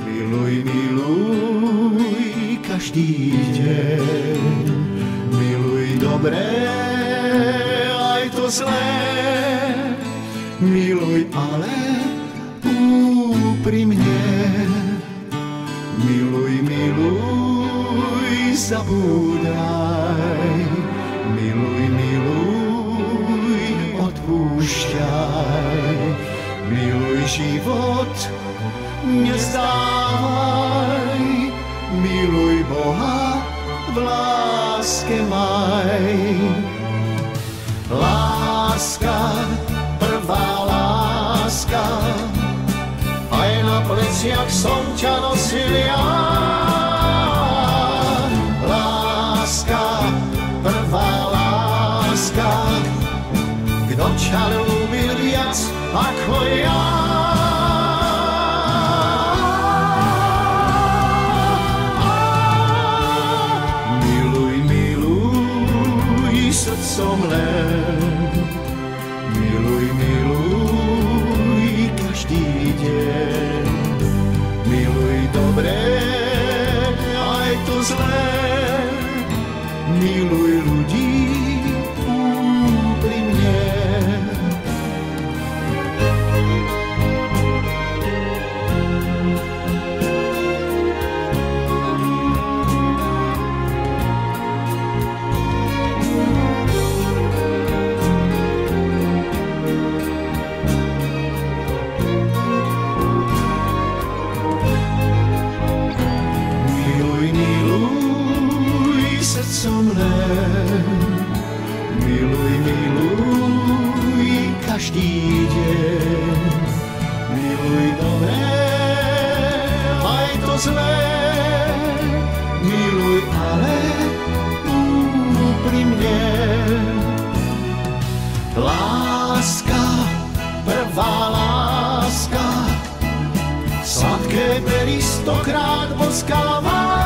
Miluj, miluj každý deň. Miluj dobré, aj to zlé. Miluj ale úprimne. Miluj, miluj, zabúdaj. Život, nezdávaj. Miluj Boha, v láske maj. Láska, prvá láska, aj na pleciach som ťa nosil ja. Láska, prvá láska, kto ťa ľúbil viac ako ja. Srdcom len, miluj, miluj každý deň. Miluj dobré, aj to zlé, miluj každý deň. Miluj dobré, aj to zlé, miluj ale úprimne. Láska, prvá láska, sladké pery stokrát boskáva.